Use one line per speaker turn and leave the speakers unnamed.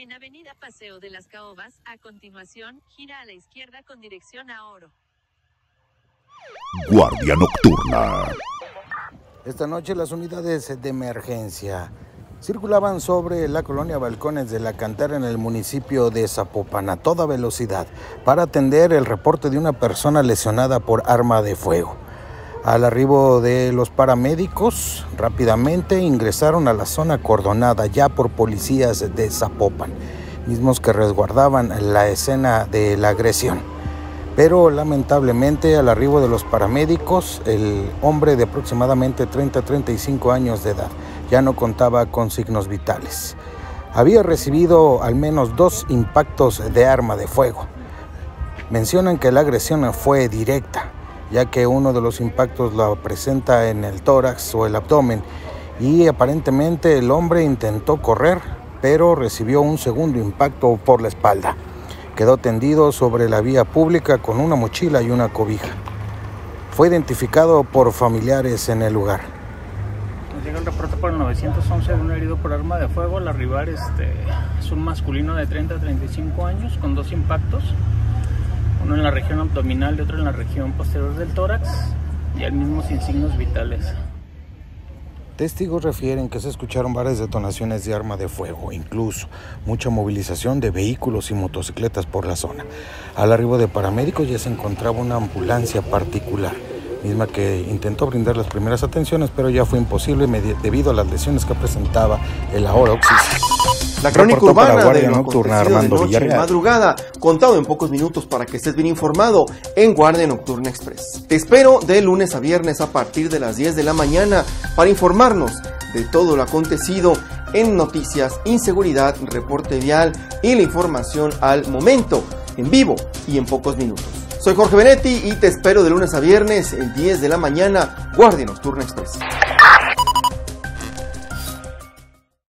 En Avenida Paseo de las Caobas, a continuación, gira a la izquierda con dirección a Oro.
Guardia Nocturna.
Esta noche las unidades de emergencia circulaban sobre la colonia Balcones de la Cantera en el municipio de Zapopan a toda velocidad para atender el reporte de una persona lesionada por arma de fuego. Al arribo de los paramédicos, rápidamente ingresaron a la zona cordonada ya por policías de Zapopan, mismos que resguardaban la escena de la agresión. Pero lamentablemente al arribo de los paramédicos, el hombre de aproximadamente 30-35 años de edad ya no contaba con signos vitales. Había recibido al menos dos impactos de arma de fuego. Mencionan que la agresión fue directa, ya que uno de los impactos la presenta en el tórax o el abdomen y aparentemente el hombre intentó correr, pero recibió un segundo impacto por la espalda. Quedó tendido sobre la vía pública con una mochila y una cobija. Fue identificado por familiares en el lugar.
Llega el reporte por el 911 de un herido por arma de fuego. Al arribar este, es un masculino de 30 a 35 años con dos impactos. La región abdominal y otro en la región posterior del tórax. Y al mismo sin signos vitales.
Testigos refieren que se escucharon varias detonaciones de arma de fuego, incluso mucha movilización de vehículos y motocicletas por la zona. Al arribo de paramédicos ya se encontraba una ambulancia particular, misma que intentó brindar las primeras atenciones, pero ya fue imposible debido a las lesiones que presentaba el ahora oxígeno.
La crónica urbana de lo Nocturna, Armando de noche madrugada, contado en pocos minutos para que estés bien informado en Guardia Nocturna Express. Te espero de lunes a viernes a partir de las 10 de la mañana para informarnos de todo lo acontecido en noticias, inseguridad, reporte vial y la información al momento, en vivo y en pocos minutos. Soy Jorge Benetti y te espero de lunes a viernes en 10 de la mañana, Guardia Nocturna Express.